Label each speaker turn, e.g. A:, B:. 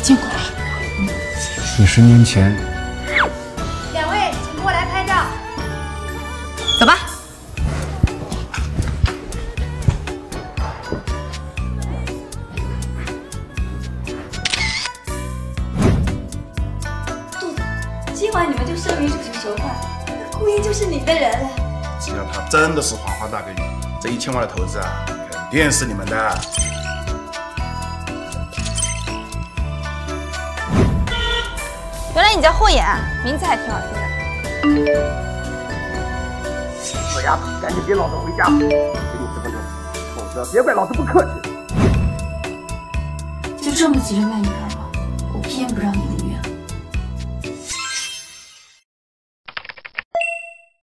A: 几十年前，
B: 两位，请过来拍照。
C: 走吧。
B: 杜总，今晚你们就生米煮成熟饭，那顾英就是你的人了。
D: 只要他真的是黄花大闺女，这一千万的投资啊，肯定是你们的。
C: 你叫霍衍啊，名字还挺好听的。
E: 死丫头，赶紧给老子回家！给你十分钟，否则别怪老子不客气。
B: 就这么急着卖女儿吗？我偏不让你